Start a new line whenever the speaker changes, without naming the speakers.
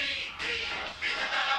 Beat, beat, beat the